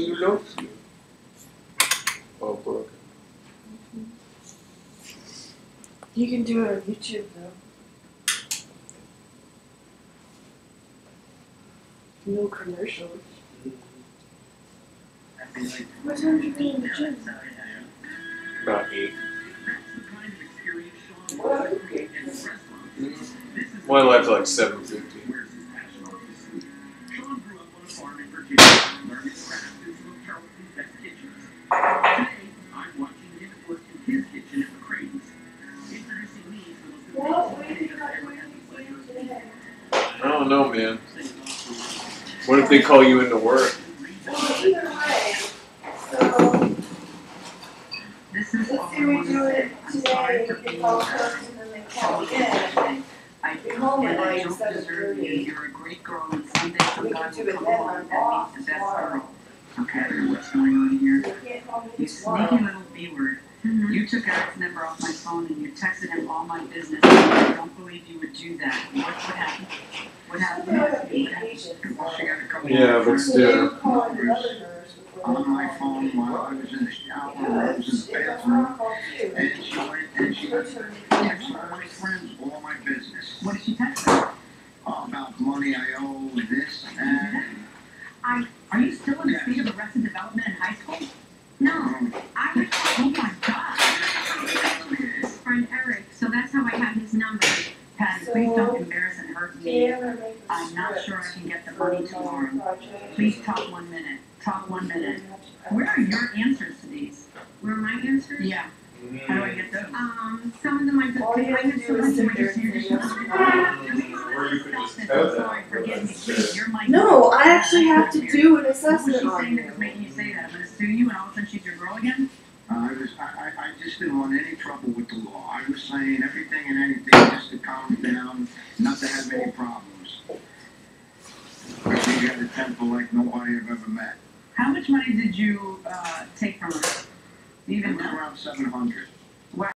you? Oh, Brooke. You can do it on YouTube though. No commercials. What time do you go to the gym? About eight. My life's like seven know, man. What if they call you into work? Well, either way, so let's we do it today, we can call cooks and then they call again. I They call me and I like don't seven deserve you. thirty. You're a great girl and someday We can do it then, I'm off tomorrow. Okay, what's going on here? They You sneaky little B-word. You took Eric's number off my phone and you texted him all my business. I don't believe you would do that. What, what happened? Yeah, but still. on my phone while I was in the shower, I was in the bathroom, and she went and she texted all my friends all my business. What did she text? All about money I owe, this, that. I, are you still in the state of arrested development in high school? No, Um, I was, oh my God. his friend Eric, so that's how I have his number. Patty, please don't embarrass and hurt me. I make the I'm not sure I can get the money the tomorrow. Please talk one minute. Talk one minute. Where are your answers to these? Where are my answers? Yeah, how do I get those? Um, some of them I just, All you I have have to so do much is sit more there just and here to say show. yes. Or you could just I'm sorry, them. forgive me, please, you're. No, I actually have to do an was she assessment on saying that was you. making you say that? I'm gonna sue you and all of a sudden she's your girl again? I was, I, I, I just didn't want any trouble with the law. I was saying everything and anything just to calm down, not to have any problems. Got a temper like nobody I've ever met. How much money did you, uh, take from her? It even was around seven hundred.